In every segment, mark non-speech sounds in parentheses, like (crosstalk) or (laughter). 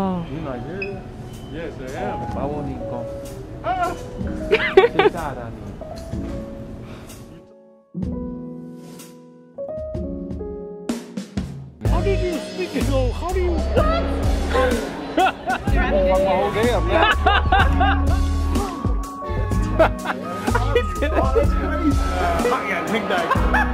Oh. You Nigeria? Yes, I am. báwo ni nǹkan Ah! ṣé dáadáa ni How did you speak it? So how do you? Hot yeah, big dive.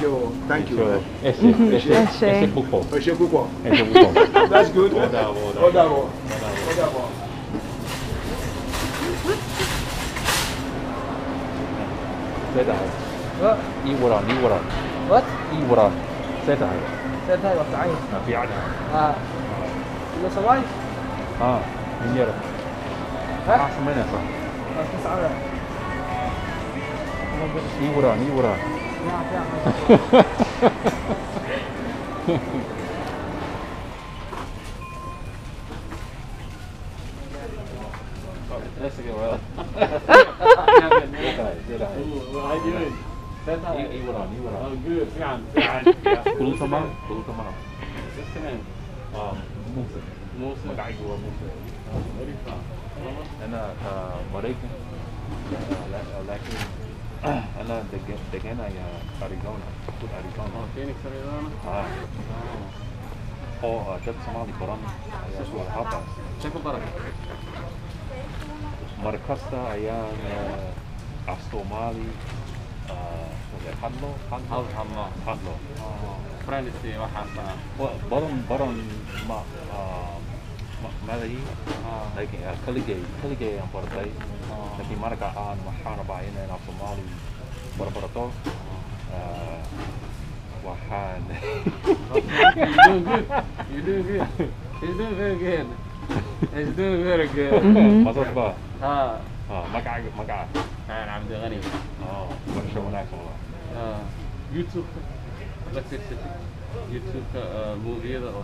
Thank you. So, mm-hmm. ese, ese, ese púpọ̀. Ese púpọ̀. Ese. (laughs) That's good. Ó dà wọ̀, ó dà wọ̀, ó dà wọ̀. Set out. What? إيوران What? إيوران. Set out. Set out وقت عين. ما في عين. آه. إذا سواي. آه. من يرى. ها؟ أحسن من يصح. أحسن that's a good one. Did I? How you doing? That's not you, you went on, you went on. Oh, good. Fine, fine. Pull some out. Pull some out. What's the name? Um, Musa. Musa. Magaigo Musa. Where are you from? And uh, uh, Marika. Uh, Latin. (clears throat) انا دقينا يا اريزونا كنت اريزونا آه فينيكس اريزونا آه. آه جت سمالي برام يا سوى هابا شكو برام مركزة أيام عصو آه، مالي آه، حلو حلو. حلو حلو. آه، فرنسي وحاسا برم برم ما مالي آه. لكن كلجي كلجي yang partai Oh. tapi mereka an mahana bayin na Somali berberato wahan (laughs) You're doing good. You're doing good. He's doing very good. He's doing very good. Mhm. maksud ba ها ah maka maka انا عبد الغني oh masya Allah والله آه. يوتيوب electricity يوتيوب موفيدا oo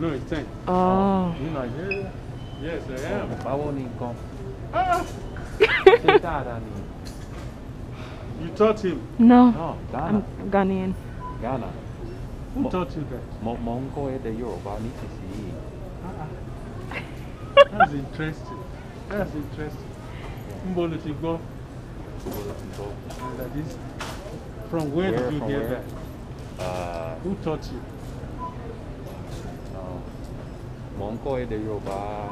no it's 10 Oh. you Nigeria yes I am báwo ni nǹkan ah ṣé dáadáa ni you taught him No. no Ghana I'm Ghanaian. Ghana who Mo- taught you that mo mo ń kọ́ èdè Yorùbá nísinsìnyí That's interesting. That's interesting. Mbo ló ti gbọ́. gbogbo ló ti gbọ́. And that is, from where, Where, did you from hear where? that? Uh, Who taught you? Uh, mo ń kọ́ èdè uh,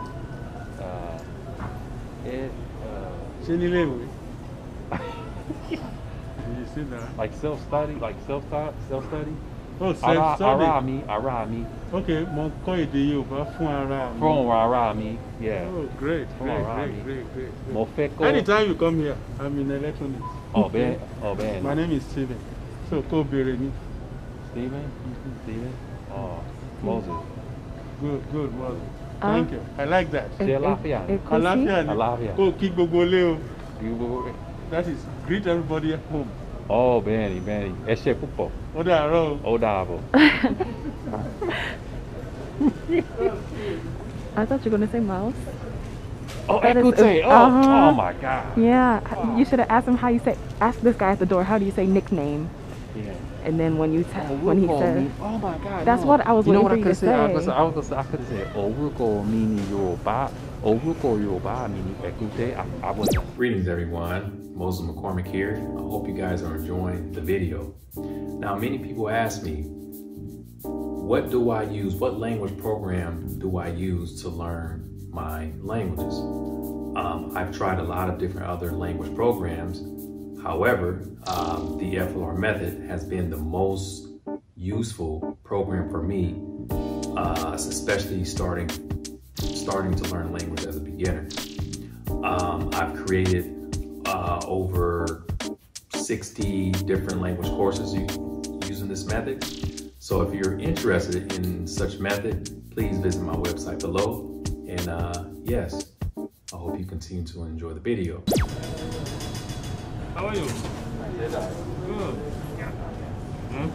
ẹ uh, Ṣé? Did you see that? like self study like self taught self study. Oh, self-study. ara mi ara mi Okay, mo kọ́ èdè Yorùbá fún ara mi. fún ara mi yeah. Oh, great, great, great, great, great. mo fẹ́ kọ́ Anytime you come here, I'm in electronics. ọ̀bẹ ọ̀bẹ My name is Steven. So, kó béèrè mi. Stephen Stephen oh, Moses Good, good, well. Ah. Thank you. I like that. ṣe àlàáfíà ni Ekusi? Àlàáfíà ni. Àlàáfíà. Kó kí gbogbo lé o. Gbogbo- That is, greet everybody at home. oh bẹ́ẹ̀ni bẹ́ẹ̀ni ẹ ṣé púpọ̀ Ó dàárọ̀ o. ó dàbọ̀. (laughs) I thought you were gonna say mouse. oh That is- écoutez oh uh-huh. oh my god Yeah. You should have asked him how you say. Ask this guy at the door. How do you say nickname? Yeah. And then when you te- Oh, when he Uruko says, mean- oh my God. That's no. what I was you know waiting what for I you could to say? I say. I was, I was, I could have said Oruko meaning Yoruba. Oruko Yoruba meaning Ekute. I, I was. Greetings everyone, Moses McCormick here. I hope you guys are enjoying the video. Now many people ask me, what do I use, what language program do I use to learn my languages? Um, I've tried a lot of different other language programs. However, um, the FLR method has been the most useful program for me, uh, especially starting starting to learn language as a beginner. Um, I've created uh, over 60 different language courses using this method. So if you're interested in such method, please visit my website below. And uh, yes, I hope you continue to enjoy the video. How are you? Good. Hmm?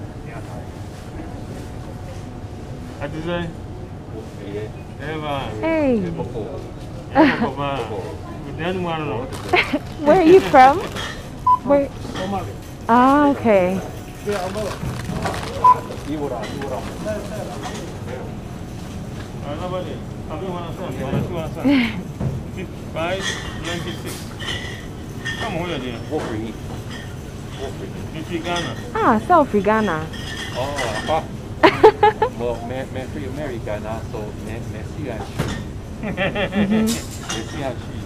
What you say? Eva. "Hey, Eva, Papa. (laughs) Then one (laughs) where are you from? Where? Ah, okay. Uh, nobody. Have (laughs) you one son? One or two one son? Five, ninety-six. Come on, here. What for you? You speak Ghana? Ah, South Ghana. Oh, uh, (laughs) well, me, me free America now, so me, me see and she. Me see and she.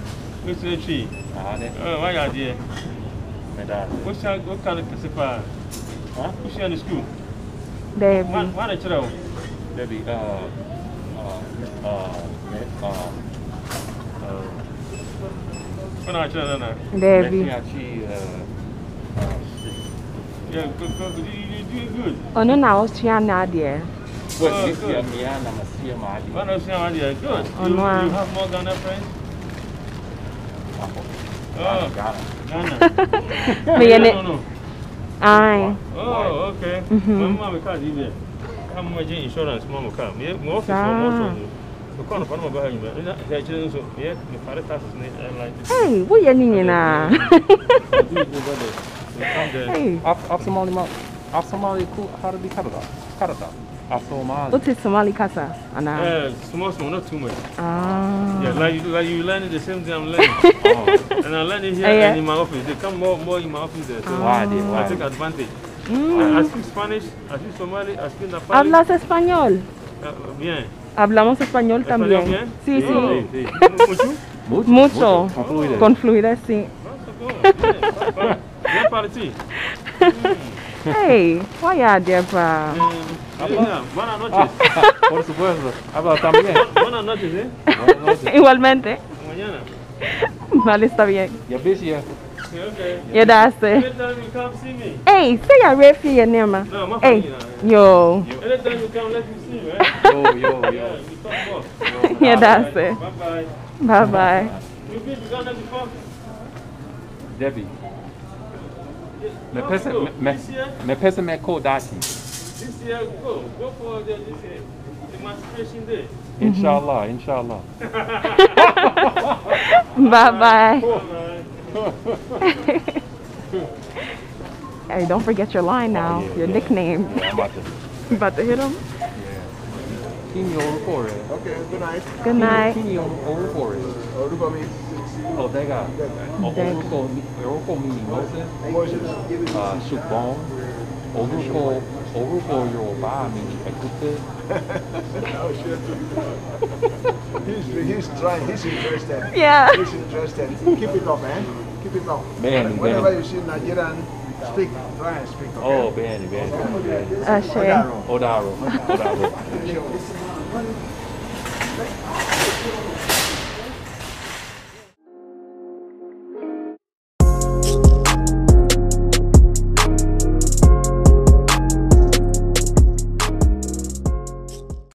Which is she? Ah, ne, Oh, why are you me da. What's your, what kind of principal? Huh? Who's in the school? There. One, one at you. Debbie, uh, uh, uh, me, uh, uh, One at you, no, no. me There. see and she, uh, uh, Yeah, good, good, good. You, you doing good. Oh no, now it's Chiana there. Well, Oh, this good. year, me and I'm a see my One of them, yeah, good. Oh, you, no. you have more Ghana friends? Oh, Ghana. Ghana. Me and no, it- (laughs) no, no. Aye. Oh, okay. Mhm. My mama card is there. I'm my insurance, mama card. Me, my office, Ah. I'm also. The corner of you, man. Yeah, children, so, yeah, my father taxes, and like this. Hey, what you doing now? Do it over there. So come there. Hey, Af, af Somali ma, af Somali ku harbi karada, karada. Af Somali. what is Somali Casa? Anna. Yeah, small, small, not too much. Ah. Yeah, like you, like you learning the same thing I'm learning. Oh, and I learn it here Oh, yeah? and in my office. They come more, more in my office there. So why I take did? advantage. I, I Mm. speak Spanish, I speak Somali, I speak Nepali. ¿Hablas español? Bien. Hablamos español ¿Español también. bien? Sí, sí. sí. Mucho? Mucho. Mucho. Con fluidez. Con fluidez, sí. Bien, bien para ti. Hey, why you there, pa? Eh, yeah, Buenas noches. (laughs) Por supuesto. Habla también. Buenas noches, ¿eh? Buenas noches. (laughs) Igualmente. Mañana. Vale, está bien. Ya ves ya. Okay, okay. Ya daste. Anytime you come see me. Hey, say a refi ya nema. No, I'm not Hey, funny. yo. Anytime you come, let me see you, eh? Yo, yo, (laughs) Yeah, yo. we talk more. (laughs) Ya daste. Bye-bye. Bye bye. You been to Ghana before? Debbie. Me No, pesa, go. me, me, This me pesa me ko dati. This year, go. Go for the, this year. Emancipation Day. Inshallah, inshallah. Bye (laughs) bye. Bye-bye. (laughs) Hey, don't forget your line now. yeah, Your yeah. nickname. Yeah, I'm about to. (laughs) About to hit him? Kini Orukore. Okay, good night. Good night. Kini Orukore. Oruko means Oh, they got. Oh, Dega. Oruko, Oruko meaning Moses. Moses. Uh, Shukbon. Oruko, Oruko Yoruba meaning Ekute. Oh, shit. (laughs) he's, he's trying, he's interested. Yeah. He's interested. Keep it up, man. Keep it up. Man, Whenever man. you see Nigerian speak, try and speak, okay? Oh, Benny, Benny, uh, Benny. Ashe. Odaro. Odaro. Odaro.